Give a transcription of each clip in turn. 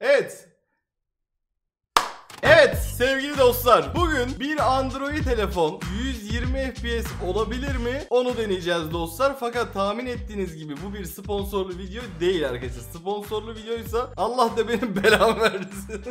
Evet. Evet sevgili dostlar bugün bir Android telefon 120 FPS olabilir mi? Onu deneyeceğiz dostlar. Fakat tahmin ettiğiniz gibi bu bir sponsorlu video değil arkadaşlar. Sponsorlu videoysa Allah da benim belamı versin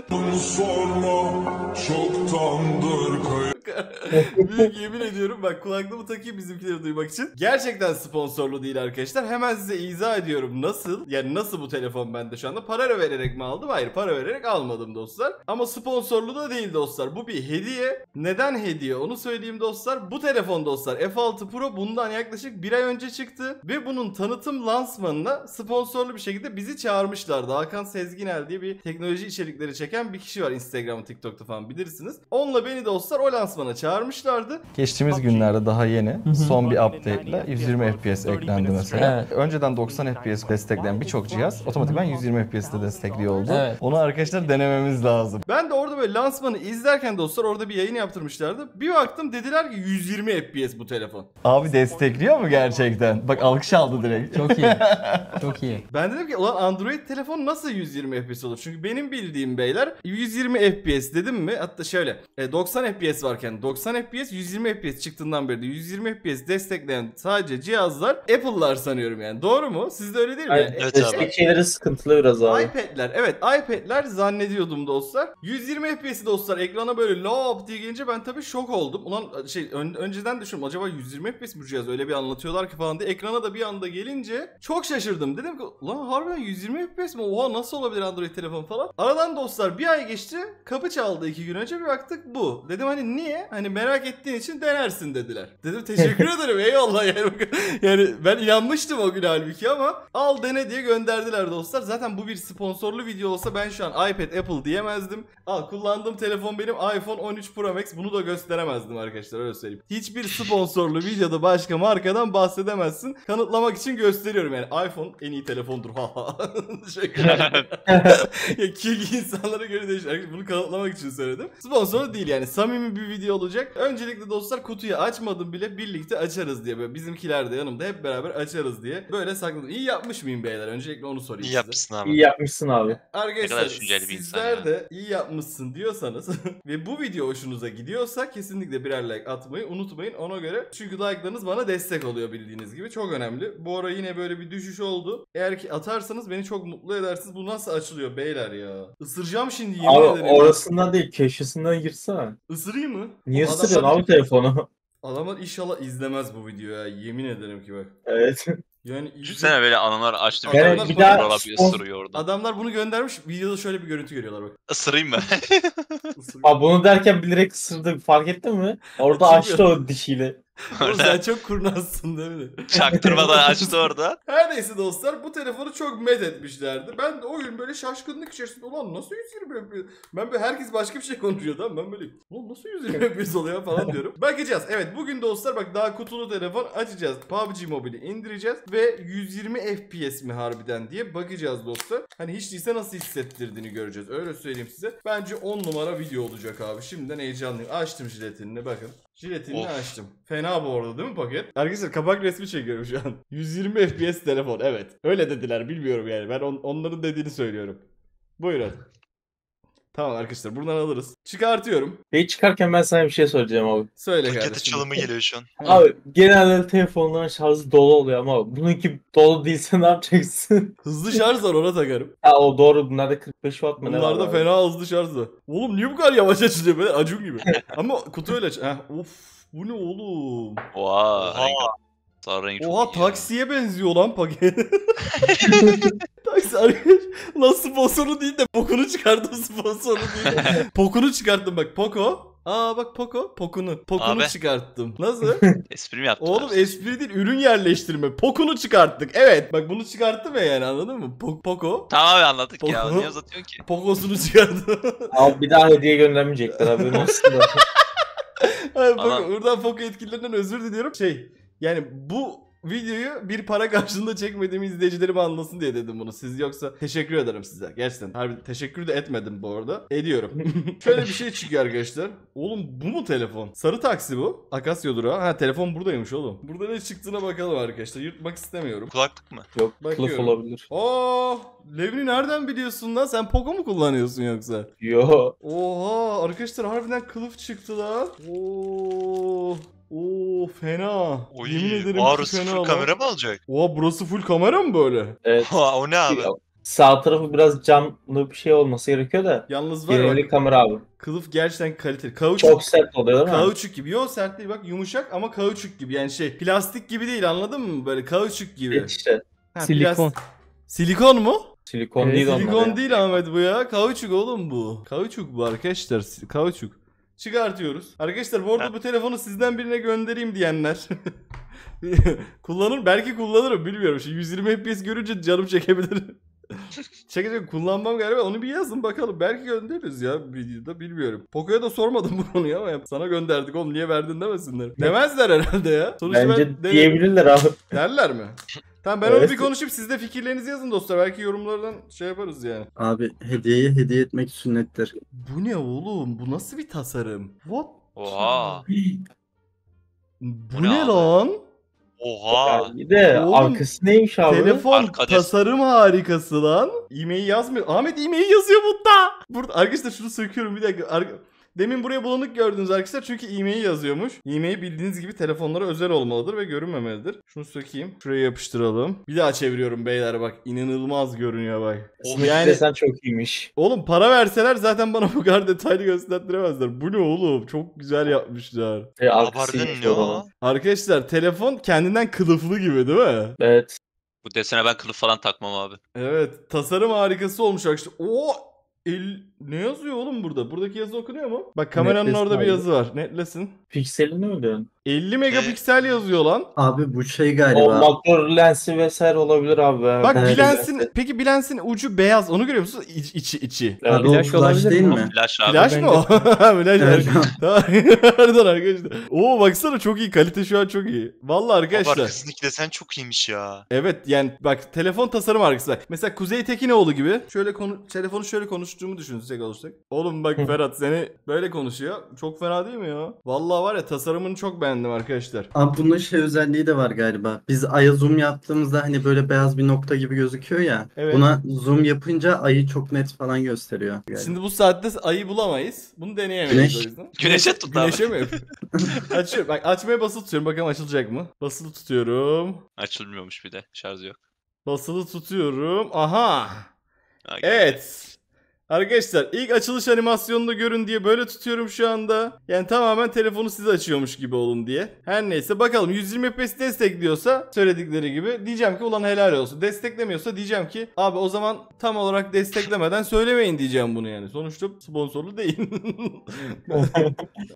Büyük yemin ediyorum bak kulaklığımı takayım bizimkileri duymak için. Gerçekten sponsorlu değil arkadaşlar. Hemen size izah ediyorum nasıl. Yani nasıl bu telefon bende şu anda. Para vererek mi aldım? Hayır para vererek almadım dostlar. Ama sponsorlu da değil dostlar. Bu bir hediye. Neden hediye onu söyleyeyim dostlar. Bu telefon dostlar F6 Pro bundan yaklaşık bir ay önce çıktı. Ve bunun tanıtım lansmanına sponsorlu bir şekilde bizi çağırmışlardı. Hakan Sezginel diye bir teknoloji içerikleri çeken bir kişi var Instagram, TikTok'ta falan bilirsiniz. Onunla beni dostlar o lansmana çağırmışlardı. Geçtiğimiz günlerde daha yeni son bir update ile 120 FPS eklendi mesela. Evet. Önceden 90 FPS destekleyen birçok cihaz otomatikman 120 FPS'te destekliyor oldu. Evet. Onu arkadaşlar denememiz lazım. Ben de orada böyle lansmanı izlerken dostlar orada bir yayın yaptırmışlardı. Bir baktım dediler ki 120 FPS bu telefon. Abi destekliyor mu gerçekten? Bak alkış aldı direkt. Çok iyi. Çok iyi. Ben dedim ki ulan Android telefon nasıl 120 FPS olur? Çünkü benim bildiğim beyler 120 FPS dedim mi? Hatta şöyle e, 90 FPS varken 90 FPS 120 FPS çıktığından beri de 120 FPS destekleyen sadece cihazlar Apple'lar sanıyorum yani. Doğru mu? Sizde öyle değil mi? Aynen. Evet Destek şeyleri sıkıntılı biraz abi. iPad'ler evet iPad'ler zannediyordum dostlar. 120 FPS'i dostlar ekrana böyle lop diye gelince ben tabii şok oldum. Ulan şey ön- önceden düşündüm acaba 120 FPS mi bu cihaz öyle bir anlatıyorlar ki falan diye. Ekrana da bir anda gelince çok şaşırdım. Dedim ki ulan harbiden 120 FPS mi? Oha nasıl olabilir Android telefon falan. Aradan dostlar bir ay geçti. Kapı çaldı iki gün önce bir baktık bu. Dedim hani niye? Hani merak ettiğin için denersin dediler. Dedim teşekkür ederim eyvallah yani. yani ben inanmıştım o gün halbuki ama al dene diye gönderdiler dostlar. Zaten bu bir sponsorlu video olsa ben şu an iPad Apple diyemezdim. Al kullandığım telefon benim iPhone 13 Pro Max bunu da gösteremezdim arkadaşlar öyle söyleyeyim. Hiçbir sponsorlu videoda başka markadan bahsedemezsin. Kanıtlamak için gösteriyorum yani iPhone en iyi telefondur. Şaka. ya ki insanlara göre değişir. Bunu kanıtlamak için söyledim. Sponsor değil yani samimi bir video olacak. Öncelikle dostlar kutuyu açmadım bile birlikte açarız diye böyle bizimkiler de yanımda hep beraber açarız diye böyle sakladım. İyi yapmış mıyım beyler? Öncelikle onu sorayım İyi size. yapmışsın abi. İyi yapmışsın abi. Arkadaşlar düşünceli bir insan sizler ya. de iyi yapmışsın diyorsanız ve bu video hoşunuza gidiyorsa kesinlikle birer like atmayı unutmayın ona göre. Çünkü like'larınız bana destek oluyor bildiğiniz gibi. Çok önemli. Bu ara yine böyle bir düşüş oldu. Eğer ki atarsanız beni çok mutlu edersiniz. Bu nasıl açılıyor beyler ya? Isıracağım şimdi yemin Abi ederim. orasından değil köşesinden girsene. Isırayım mı? Niye ısırıyorsun abi telefonu? Adamlar inşallah izlemez bu videoyu ya. Yemin ederim ki bak. evet. Yani Düşünsene böyle analar açtı Evet, bir bir tane daha bir ısırıyor orada. Adamlar bunu göndermiş. Videoda şöyle bir görüntü görüyorlar bak. Isırayım mı? Abi bunu derken bilerek ısırdı fark ettin mi? Orada açtı o dişiyle. Oğlum sen çok kurnazsın değil mi? Çaktırmadan açtı orada. Her neyse dostlar bu telefonu çok met etmişlerdi. Ben de o gün böyle şaşkınlık içerisinde ulan nasıl 120 FPS? Ben böyle herkes başka bir şey konuşuyor tamam ben böyle ulan nasıl 120 FPS oluyor falan diyorum. Bakacağız. Evet bugün dostlar bak daha kutulu telefon açacağız. PUBG Mobile'i indireceğiz ve 120 FPS mi harbiden diye bakacağız dostlar. Hani hiç değilse nasıl hissettirdiğini göreceğiz. Öyle söyleyeyim size. Bence 10 numara video olacak abi. Şimdiden heyecanlıyım. Açtım jiletinini bakın. Jiletini Of. açtım. Fena bu arada değil mi paket? Arkadaşlar kapak resmi çekiyorum şu an. 120 FPS telefon evet. Öyle dediler bilmiyorum yani. Ben on- onların dediğini söylüyorum. Buyurun. Tamam arkadaşlar buradan alırız. Çıkartıyorum. Ve çıkarken ben sana bir şey söyleyeceğim abi. Söyle Paket kardeşim. açılımı geliyor şu an. Abi genelde telefonların şarjı dolu oluyor ama bununki dolu değilse ne yapacaksın? Hızlı şarj var ona takarım. ha o doğru bunlarda 45 watt mı ne var? Bunlarda abi? fena hızlı şarj var. Oğlum niye bu kadar yavaş açılıyor böyle acun gibi. Ama kutu öyle aç. Heh, of bu ne oğlum? Oha. renk Sarı rengi çok Oha iyi ya. taksiye benziyor lan paket. Taksi arkadaş. Lan sponsonu değil de pokunu çıkardım sponsonu değil. pokunu çıkarttım bak Poco. Aa bak Poco. Pokunu. Pokunu Abi. çıkarttım. Nasıl? Espri mi yaptın? Oğlum espri değil ürün yerleştirme. Pokunu çıkarttık. Evet. Bak bunu çıkarttım ya yani anladın mı? Po- Poco. Tamam abi anladık ya. Niye uzatıyorsun ki? Pokosunu çıkardım. Abi bir daha hediye göndermeyecekler haberin olsun da. Hayır, Poco, Adam- buradan Poco yetkililerinden özür diliyorum. Şey yani bu videoyu bir para karşılığında çekmediğimi izleyicilerim anlasın diye dedim bunu. Siz yoksa teşekkür ederim size. Gerçekten. Harbi teşekkür de etmedim bu arada. Ediyorum. Şöyle bir şey çıkıyor arkadaşlar. Oğlum bu mu telefon? Sarı taksi bu. Akasya durağı. Ha telefon buradaymış oğlum. Burada ne çıktığına bakalım arkadaşlar. Yırtmak istemiyorum. Kulaklık mı? Yok Bakıyorum. kılıf olabilir. Aa, Levni nereden biliyorsun lan? Sen Poco mu kullanıyorsun yoksa? Yo. Oha arkadaşlar harbiden kılıf çıktı lan. Oo. Oo fena. Oy, Yemin ederim Aa, ki fena full kamera mı alacak? Oha burası full kamera mı böyle? Evet. Ha, o ne abi? Sağ tarafı biraz camlı bir şey olması gerekiyor da. Yalnız var ya Geneli bak, kamera abi. kılıf gerçekten kaliteli. Kauçuk, Çok sert oluyor değil mi? kauçuk gibi. Yo sert değil bak yumuşak ama kauçuk gibi. Yani şey plastik gibi değil anladın mı? Böyle kauçuk gibi. Evet işte. Ha, Silikon. plas- Silikon mu? Silikon Evet, değil Silikon değil Ahmet bu ya. Kauçuk oğlum bu. Kauçuk bu arkadaşlar. Kauçuk. Çıkartıyoruz. Arkadaşlar bu arada Ha. bu telefonu sizden birine göndereyim diyenler. Kullanır belki kullanırım bilmiyorum. Şimdi 120 FPS görünce canım çekebilir. Çekecek kullanmam galiba onu bir yazın bakalım. Belki göndeririz ya videoda bilmiyorum. Poco'ya da sormadım bu konuyu ama sana gönderdik oğlum niye verdin demesinler. Demezler herhalde ya. Sonuçta Bence ben denedim. diyebilirler abi. Derler mi? Tamam ben onu Evet. bir konuşup siz de fikirlerinizi yazın dostlar. Belki yorumlardan şey yaparız yani. Abi hediyeyi hediye etmek sünnettir. Bu ne oğlum? Bu nasıl bir tasarım? What? Oha. Bu Bu ne ne abi? lan? Oha. Yani bir de Oğlum, arkası neymiş abi? Telefon Arkadaş- tasarım harikası lan. E-mail yazmıyor. Ahmet e-mail yazıyor burada. Burada arkadaşlar şunu söküyorum bir dakika. Ar- Demin buraya bulanık gördünüz arkadaşlar çünkü e-mail yazıyormuş. E-mail bildiğiniz gibi telefonlara özel olmalıdır ve görünmemelidir. Şunu sökeyim. Şuraya yapıştıralım. Bir daha çeviriyorum beyler bak. inanılmaz görünüyor bak. Simetri Yani desen çok iyiymiş. Oğlum para verseler zaten bana bu kadar detaylı gösterdiremezler. Bu ne oğlum? Çok güzel yapmışlar. E, Abardın ne o. Arkadaşlar telefon kendinden kılıflı gibi değil mi? Evet. Bu desene ben kılıf falan takmam abi. Evet. Tasarım harikası olmuş arkadaşlar. Oo! El... Ne yazıyor oğlum burada? Buradaki yazı okunuyor mu? Bak kameranın Netlesin orada bir abi. yazı var. Netlesin. Pikselini mi diyorsun? 50 megapiksel yazıyor lan. Abi bu şey O galiba. makro lensi vesaire olabilir abi. Bak Evet. bilensin peki bilensin ucu beyaz onu görüyor musun? İç, içi içi. Evet. Abi o Flash flash değil mi? Flash abi. Flash mı o? Flash. Pardon arkadaşlar. Oo baksana çok iyi. Kalite şu an çok iyi. Vallahi Abi arkadaşlar. arkasındaki desen çok iyiymiş ya. Evet yani bak telefon tasarım harikası bak. Mesela Kuzey Tekinoğlu gibi şöyle konu telefonu şöyle konuştuğumu düşünsek olursak. Oğlum bak Ferhat seni böyle konuşuyor. Çok fena değil mi ya? Vallahi var ya tasarımını çok beğendim arkadaşlar. Abi bunun şey özelliği de var galiba. Biz aya zoom yaptığımızda hani böyle beyaz bir nokta gibi gözüküyor ya. Evet. Buna zoom yapınca ayı çok net falan gösteriyor. galiba. Şimdi bu saatte ayı bulamayız. Bunu deneyemeyiz Güneş. o yüzden. Güneşe tut abi. Güneşe mi? Açıyorum. Bak açmaya basılı tutuyorum. Bakalım açılacak mı? Basılı tutuyorum. Açılmıyormuş bir de. Şarjı yok. Basılı tutuyorum. Aha. Ha. Evet. Arkadaşlar ilk açılış animasyonunu görün diye böyle tutuyorum şu anda. Yani tamamen telefonu siz açıyormuş gibi olun diye. Her neyse bakalım 120 FPS destekliyorsa söyledikleri gibi diyeceğim ki ulan helal olsun. Desteklemiyorsa diyeceğim ki abi o zaman tam olarak desteklemeden söylemeyin diyeceğim bunu yani. Sonuçta sponsorlu değil.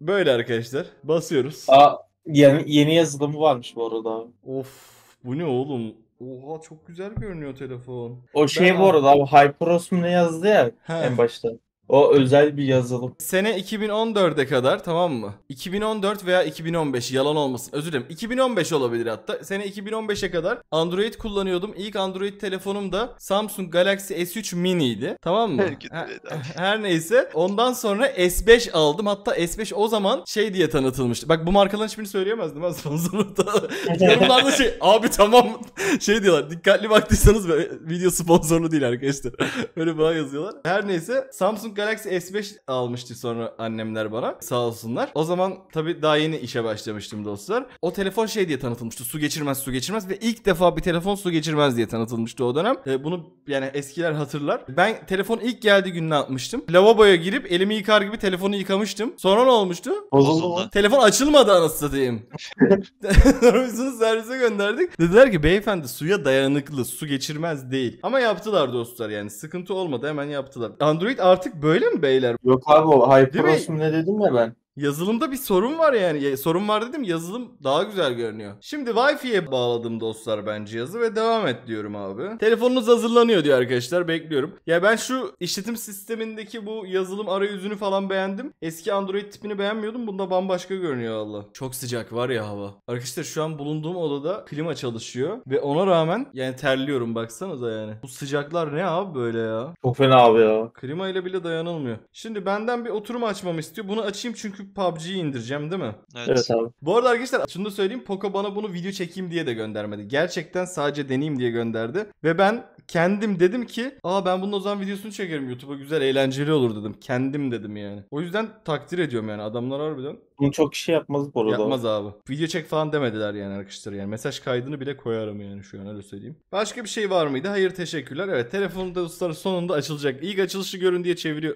böyle arkadaşlar. Basıyoruz. Aa, yeni, yeni yazılımı varmış bu arada abi. Of bu ne oğlum? Oha çok güzel görünüyor telefon. O şey Ben- bu arada abi Hyperos mu ne yazdı ya He. en başta. O özel bir yazılım. Sene 2014'e kadar tamam mı? 2014 veya 2015 yalan olmasın. Özür dilerim. 2015 olabilir hatta. Sene 2015'e kadar Android kullanıyordum. İlk Android telefonum da Samsung Galaxy S3 Mini'ydi. Tamam mı? Abi. her neyse. Ondan sonra S5 aldım. Hatta S5 o zaman şey diye tanıtılmıştı. Bak bu markaların hiçbirini söyleyemezdim ben sponsorunda. Yorumlarda şey abi tamam şey diyorlar. Dikkatli baktıysanız böyle video sponsorlu değil arkadaşlar. Öyle bana yazıyorlar. Her neyse Samsung Galaxy S5 almıştı sonra annemler bana. Sağ olsunlar. O zaman tabii daha yeni işe başlamıştım dostlar. O telefon şey diye tanıtılmıştı. Su geçirmez su geçirmez ve ilk defa bir telefon su geçirmez diye tanıtılmıştı o dönem. E, bunu yani eskiler hatırlar. Ben telefon ilk geldiği gün ne yapmıştım? Lavaboya girip elimi yıkar gibi telefonu yıkamıştım. Sonra ne olmuştu? Bozuldu. Telefon açılmadı anasını satayım. Sonra servise gönderdik. Dediler ki beyefendi suya dayanıklı, su geçirmez değil. Ama yaptılar dostlar yani sıkıntı olmadı hemen yaptılar. Android artık böyle mi beyler? Yok abi o Hyperos mu ne dedim ya ben. Yazılımda bir sorun var yani. Ya, sorun var dedim yazılım daha güzel görünüyor. Şimdi Wi-Fi'ye bağladım dostlar ben cihazı ve devam et diyorum abi. Telefonunuz hazırlanıyor diyor arkadaşlar bekliyorum. Ya ben şu işletim sistemindeki bu yazılım arayüzünü falan beğendim. Eski Android tipini beğenmiyordum. Bunda bambaşka görünüyor valla. Çok sıcak var ya hava. Arkadaşlar şu an bulunduğum odada klima çalışıyor ve ona rağmen yani terliyorum baksanıza yani. Bu sıcaklar ne abi böyle ya? Çok fena abi ya. Klima ile bile dayanılmıyor. Şimdi benden bir oturum açmamı istiyor. Bunu açayım çünkü PUBG'yi indireceğim değil mi? Evet. Evet abi. Bu arada arkadaşlar şunu da söyleyeyim. Poco bana bunu video çekeyim diye de göndermedi. Gerçekten sadece deneyeyim diye gönderdi. Ve ben kendim dedim ki aa ben bunun o zaman videosunu çekerim YouTube'a güzel eğlenceli olur dedim. Kendim dedim yani. O yüzden takdir ediyorum yani adamlar harbiden Bunu çok kişi yapmaz bu arada. yapmaz abi. Video çek falan demediler yani arkadaşlar yani. Mesaj kaydını bile koyarım yani şu an öyle söyleyeyim. Başka bir şey var mıydı? Hayır teşekkürler. Evet telefonun da ustaları sonunda açılacak. İlk açılışı görün diye çeviriyor.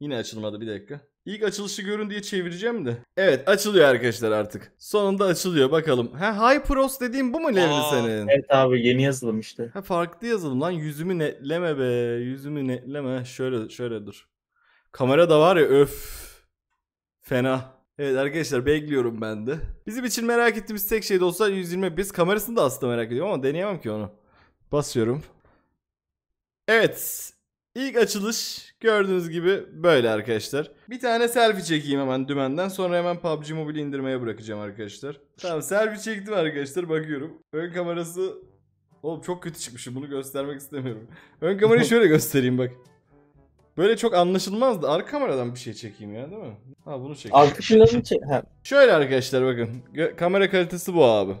Yine açılmadı bir dakika. İlk açılışı görün diye çevireceğim de. Evet açılıyor arkadaşlar artık. Sonunda açılıyor bakalım. Ha HyperOS dediğim bu mu Levni Aa, senin? Evet abi yeni yazılım işte. Ha farklı yazılım lan yüzümü netleme be. Yüzümü netleme. Şöyle şöyle dur. Kamera da var ya öf. Fena. Evet arkadaşlar bekliyorum ben de. Bizim için merak ettiğimiz tek şey dostlar 120 biz kamerasını da aslında merak ediyorum ama deneyemem ki onu. Basıyorum. Evet. İlk açılış gördüğünüz gibi böyle arkadaşlar. Bir tane selfie çekeyim hemen dümenden. Sonra hemen PUBG Mobile indirmeye bırakacağım arkadaşlar. Tamam selfie çektim arkadaşlar bakıyorum. Ön kamerası Oğlum çok kötü çıkmışım bunu göstermek istemiyorum. Ön kamerayı şöyle göstereyim bak. Böyle çok anlaşılmazdı. Arka kameradan bir şey çekeyim ya değil mi? Ha bunu çekeyim. Arka planı çek. Şöyle arkadaşlar bakın. Gö- kamera kalitesi bu abi.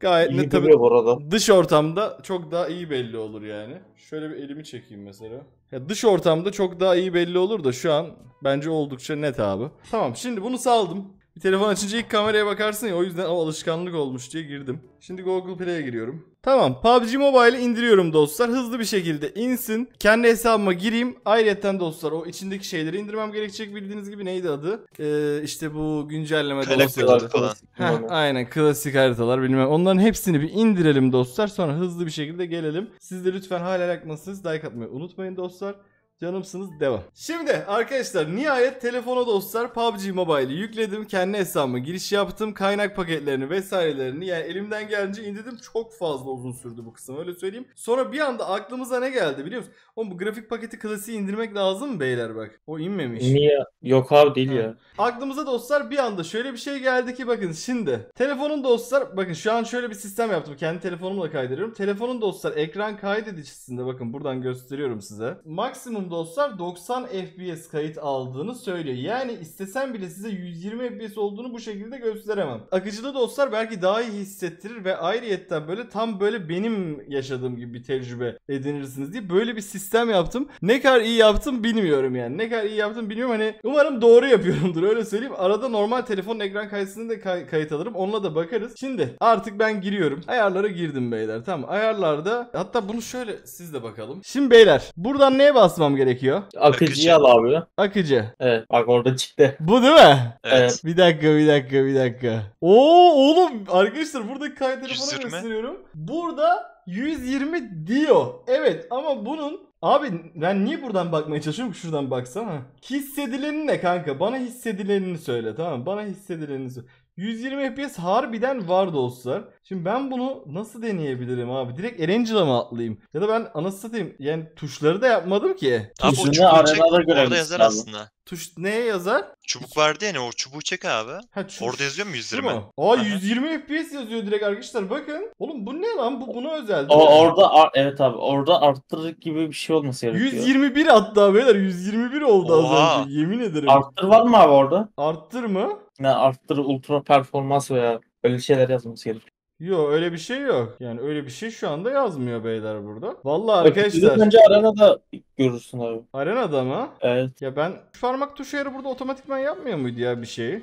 Gayet net tabii bu arada. dış ortamda çok daha iyi belli olur yani. Şöyle bir elimi çekeyim mesela. Ya dış ortamda çok daha iyi belli olur da şu an bence oldukça net abi. Tamam şimdi bunu saldım. Bir telefon açınca ilk kameraya bakarsın ya o yüzden o alışkanlık olmuş diye girdim. Şimdi Google Play'e giriyorum. Tamam PUBG Mobile'i indiriyorum dostlar. Hızlı bir şekilde insin. Kendi hesabıma gireyim. Ayrıca dostlar o içindeki şeyleri indirmem gerekecek bildiğiniz gibi neydi adı? Ee, işte bu güncelleme dosyaları. falan. Heh, aynen klasik haritalar bilmem. Onların hepsini bir indirelim dostlar. Sonra hızlı bir şekilde gelelim. Siz de lütfen hala like atmazsanız like atmayı unutmayın dostlar. Canımsınız devam. Şimdi arkadaşlar nihayet telefona dostlar PUBG Mobile'i yükledim. Kendi hesabıma giriş yaptım. Kaynak paketlerini vesairelerini yani elimden gelince indirdim. Çok fazla uzun sürdü bu kısım öyle söyleyeyim. Sonra bir anda aklımıza ne geldi biliyor musun? Oğlum bu grafik paketi klasiği indirmek lazım mı beyler bak. O inmemiş. Niye? Yok abi değil Ha. ya. Aklımıza dostlar bir anda şöyle bir şey geldi ki bakın şimdi. Telefonun dostlar bakın şu an şöyle bir sistem yaptım. Kendi telefonumla kaydediyorum. Telefonun dostlar ekran kaydedicisinde bakın buradan gösteriyorum size. Maksimum dostlar 90 FPS kayıt aldığını söylüyor. Yani istesem bile size 120 FPS olduğunu bu şekilde gösteremem. Akıcıda dostlar belki daha iyi hissettirir ve ayrıyetten böyle tam böyle benim yaşadığım gibi bir tecrübe edinirsiniz diye böyle bir sistem yaptım. Ne kadar iyi yaptım bilmiyorum yani. Ne kadar iyi yaptım bilmiyorum hani umarım doğru yapıyorumdur öyle söyleyeyim. Arada normal telefonun ekran kayısını da kay- kayıt alırım. Onunla da bakarız. Şimdi artık ben giriyorum. Ayarlara girdim beyler. Tamam ayarlarda hatta bunu şöyle siz de bakalım. Şimdi beyler buradan neye basmam gerekiyor? Akıcıyı al abi. Akıcı. Evet bak orada çıktı. Bu değil mi? Evet. Bir dakika bir dakika bir dakika. Oo oğlum arkadaşlar buradaki kayıt telefonu 120. gösteriyorum. Burada 120 diyor. Evet ama bunun Abi ben niye buradan bakmaya çalışıyorum ki şuradan baksana. Hissedileni ne kanka? Bana hissedilenini söyle tamam mı? Bana hissedilenini söyle. 120 FPS harbiden var dostlar. Şimdi ben bunu nasıl deneyebilirim abi? Direkt Erangel'a mı atlayayım? Ya da ben anasını satayım yani tuşları da yapmadım ki. Abi o Tuşunu çubuğu çek, arenada orada görebilirsin yazar abi. aslında. Tuş neye yazar? Çubuk vardı ya hani o çubuğu çek abi. Ha, tuş- Orada yazıyor mu Şu 120? mu? Aa Aha. 120 FPS yazıyor direkt arkadaşlar bakın. Oğlum bu ne lan? Bu buna özel. değil O mi? orada ar- evet abi orada arttırır gibi bir şey olması gerekiyor. 121 hatta beyler 121 oldu Oha. az önce yemin ederim. Arttır var mı abi orada? Arttır mı? Ne arttır ultra performans veya öyle şeyler yazması gerekiyor. Yok öyle bir şey yok. Yani öyle bir şey şu anda yazmıyor beyler burada. Vallahi Arkadaşlar. arkadaşlar Önce arenada görürsün abi. arenada mı? Evet. Ya ben şu parmak tuşu ayarı burada otomatikman yapmıyor muydu ya bir şeyi?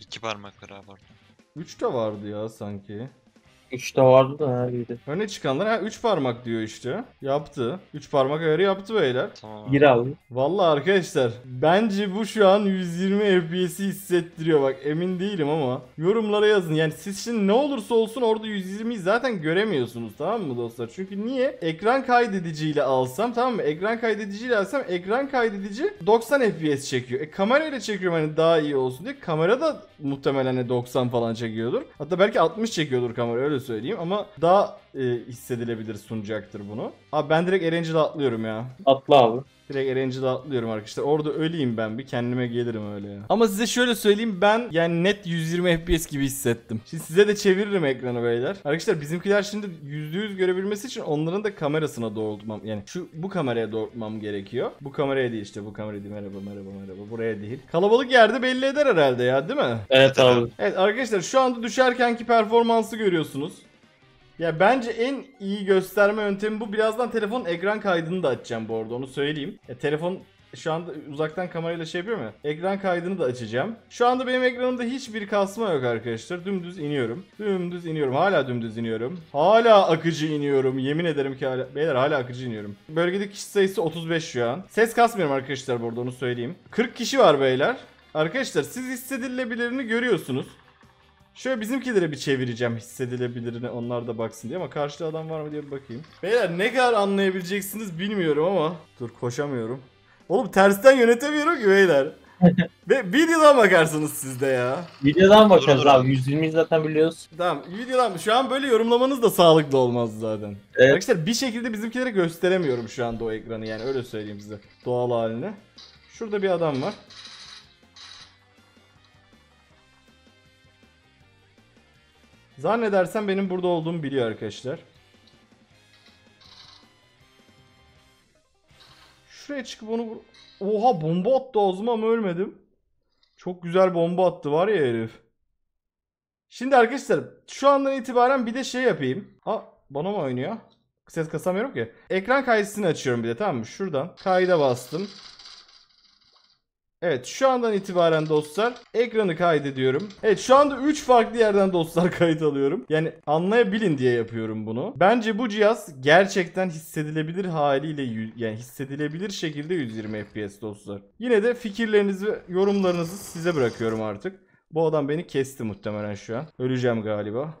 İki parmaklar abi orada. 3 de vardı ya sanki. 3'te vardı da ha iyiydi. Öne çıkanlar ha 3 parmak diyor işte. Yaptı. 3 parmak ayarı yaptı beyler. Tamam. Gir abi. Vallahi arkadaşlar bence bu şu an 120 FPS'i hissettiriyor bak emin değilim ama yorumlara yazın. Yani siz şimdi ne olursa olsun orada 120'yi zaten göremiyorsunuz tamam mı dostlar? Çünkü niye? Ekran kaydediciyle alsam tamam mı? Ekran kaydediciyle alsam ekran kaydedici 90 FPS çekiyor. E kamerayla çekiyorum hani daha iyi olsun diye. Kamera da muhtemelen hani 90 falan çekiyordur. Hatta belki 60 çekiyordur kamera öyle söyleyeyim ama daha e, hissedilebilir sunacaktır bunu. Abi ben direkt Erangel'a atlıyorum ya. Atla abi. Direkt Erangel'a atlıyorum arkadaşlar. Orada öleyim ben bir kendime gelirim öyle ya. Ama size şöyle söyleyeyim ben yani net 120 FPS gibi hissettim. Şimdi size de çeviririm ekranı beyler. Arkadaşlar bizimkiler şimdi %100 görebilmesi için onların da kamerasına doğrultmam. Yani şu bu kameraya doğrultmam gerekiyor. Bu kameraya değil işte bu kameraya değil. Merhaba merhaba merhaba buraya değil. Kalabalık yerde belli eder herhalde ya değil mi? Evet abi. Evet arkadaşlar şu anda düşerkenki performansı görüyorsunuz. Ya bence en iyi gösterme yöntemi bu. Birazdan telefonun ekran kaydını da açacağım bu arada onu söyleyeyim. Ya telefon şu anda uzaktan kamerayla şey yapıyor mu? Ekran kaydını da açacağım. Şu anda benim ekranımda hiçbir kasma yok arkadaşlar. Dümdüz iniyorum. Dümdüz iniyorum. Hala dümdüz iniyorum. Hala akıcı iniyorum. Yemin ederim ki hala... Beyler hala akıcı iniyorum. Bölgedeki kişi sayısı 35 şu an. Ses kasmıyorum arkadaşlar burada onu söyleyeyim. 40 kişi var beyler. Arkadaşlar siz hissedilebilirini görüyorsunuz. Şöyle bizimkilere bir çevireceğim hissedilebilirini onlar da baksın diye ama karşıda adam var mı diye bir bakayım. Beyler ne kadar anlayabileceksiniz bilmiyorum ama. Dur koşamıyorum. Oğlum tersten yönetemiyorum ki beyler. Ve videodan bakarsınız siz de ya. Videodan bakarız abi. abi. 120'yi zaten biliyoruz. Tamam videodan şu an böyle yorumlamanız da sağlıklı olmaz zaten. Evet. Arkadaşlar bir şekilde bizimkilere gösteremiyorum şu anda o ekranı yani öyle söyleyeyim size. Doğal halini. Şurada bir adam var. Zannedersem benim burada olduğumu biliyor arkadaşlar. Şuraya çıkıp onu. Oha bomba attı ağzıma ama ölmedim. Çok güzel bomba attı var ya herif. Şimdi arkadaşlar şu andan itibaren bir de şey yapayım. Ha bana mı oynuyor? Ses kasamıyorum ki. Ekran kaydısını açıyorum bir de tamam mı? Şuradan kayda bastım. Evet şu andan itibaren dostlar ekranı kaydediyorum. Evet şu anda 3 farklı yerden dostlar kayıt alıyorum. Yani anlayabilin diye yapıyorum bunu. Bence bu cihaz gerçekten hissedilebilir haliyle yani hissedilebilir şekilde 120 FPS dostlar. Yine de fikirlerinizi ve yorumlarınızı size bırakıyorum artık. Bu adam beni kesti muhtemelen şu an. Öleceğim galiba.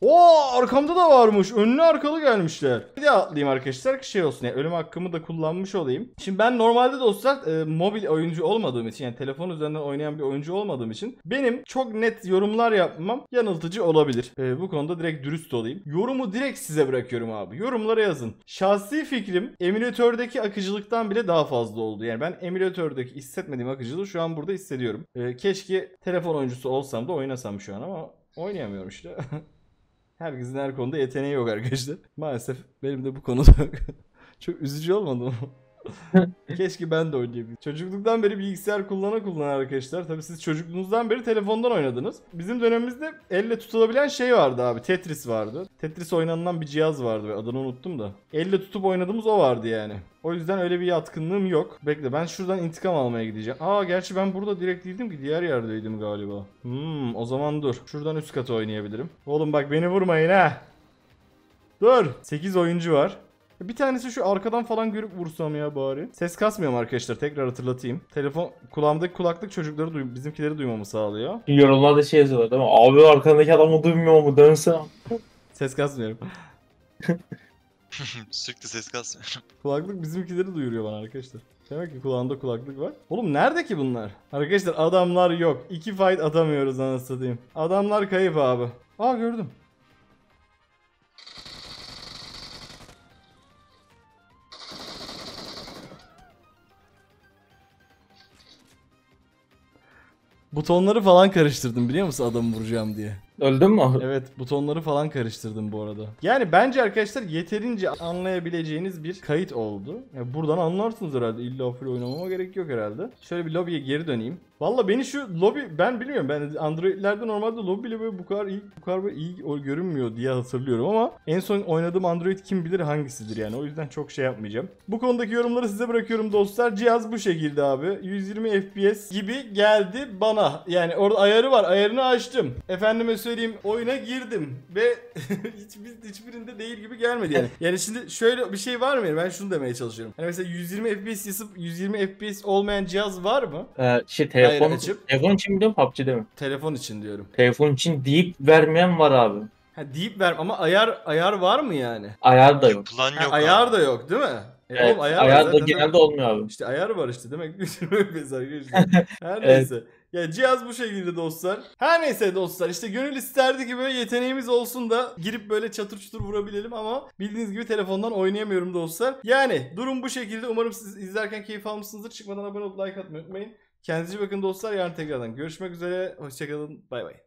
Oo arkamda da varmış. Önlü arkalı gelmişler. Bir de atlayayım arkadaşlar ki şey olsun yani ölüm hakkımı da kullanmış olayım. Şimdi ben normalde dostlar e, mobil oyuncu olmadığım için yani telefon üzerinden oynayan bir oyuncu olmadığım için benim çok net yorumlar yapmam yanıltıcı olabilir. E, bu konuda direkt dürüst olayım. Yorumu direkt size bırakıyorum abi. Yorumlara yazın. Şahsi fikrim emülatördeki akıcılıktan bile daha fazla oldu. Yani ben emülatördeki hissetmediğim akıcılığı şu an burada hissediyorum. E, keşke telefon oyuncusu olsam da oynasam şu an ama oynayamıyorum işte. Herkesin her konuda yeteneği yok arkadaşlar. Maalesef benim de bu konuda. Çok üzücü olmadı mı? Keşke ben de oynayabilsem. Çocukluktan beri bilgisayar kullana kullana arkadaşlar. Tabii siz çocukluğunuzdan beri telefondan oynadınız. Bizim dönemimizde elle tutulabilen şey vardı abi. Tetris vardı. Tetris oynanılan bir cihaz vardı adını unuttum da. Elle tutup oynadığımız o vardı yani. O yüzden öyle bir yatkınlığım yok. Bekle ben şuradan intikam almaya gideceğim. Aa gerçi ben burada direkt değildim ki diğer yerdeydim galiba. Hmm o zaman dur. Şuradan üst katı oynayabilirim. Oğlum bak beni vurmayın ha. Dur. 8 oyuncu var. Bir tanesi şu arkadan falan görüp vursam ya bari. Ses kasmıyorum arkadaşlar tekrar hatırlatayım. Telefon kulağımdaki kulaklık çocukları duy bizimkileri duymamı sağlıyor. Yorumlarda şey yazıyorlar değil mi? Abi arkandaki adamı duymuyor mu? Dönsene. Ses kasmıyorum. Sürekli ses kasmıyor. Kulaklık bizimkileri duyuruyor bana arkadaşlar. Demek ki kulağında kulaklık var. Oğlum nerede ki bunlar? Arkadaşlar adamlar yok. İki fight atamıyoruz anasını satayım. Adamlar kayıp abi. Aa gördüm. Butonları falan karıştırdım biliyor musun adamı vuracağım diye. Öldün mü? Evet butonları falan karıştırdım bu arada. Yani bence arkadaşlar yeterince anlayabileceğiniz bir kayıt oldu. Yani buradan anlarsınız herhalde. İlla full oynamama gerek yok herhalde. Şöyle bir lobiye geri döneyim. Valla beni şu lobi ben bilmiyorum ben Android'lerde normalde lobi bile böyle bu kadar iyi bu kadar böyle iyi görünmüyor diye hatırlıyorum ama en son oynadığım Android kim bilir hangisidir yani o yüzden çok şey yapmayacağım. Bu konudaki yorumları size bırakıyorum dostlar. Cihaz bu şekilde abi. 120 FPS gibi geldi bana. Yani orada ayarı var. Ayarını açtım. Efendime söyleyeyim oyuna girdim ve hiçbir hiçbirinde değil gibi gelmedi yani. Yani şimdi şöyle bir şey var mı? Ben şunu demeye çalışıyorum. Hani mesela 120 FPS yazıp 120 FPS olmayan cihaz var mı? Ee, şey telefon, açıp- telefon için mi diyorum PUBG'de mi? Telefon için diyorum. Telefon için deyip vermeyen var abi. Ha deyip ver ama ayar ayar var mı yani? Ayar da yok. Plan Ha, yok ayar abi. da yok değil mi? E Evet, oğlum ayar, ayar, da genelde olmuyor abi. İşte ayar var işte demek 120 FPS arkadaşlar. Her Evet. Ya cihaz bu şekilde dostlar. Her neyse dostlar işte gönül isterdi ki böyle yeteneğimiz olsun da girip böyle çatır çutur vurabilelim ama bildiğiniz gibi telefondan oynayamıyorum dostlar. Yani durum bu şekilde. Umarım siz izlerken keyif almışsınızdır. Çıkmadan abone olup like atmayı unutmayın. Kendinize bakın dostlar. Yarın tekrardan görüşmek üzere. Hoşçakalın. Bay bay.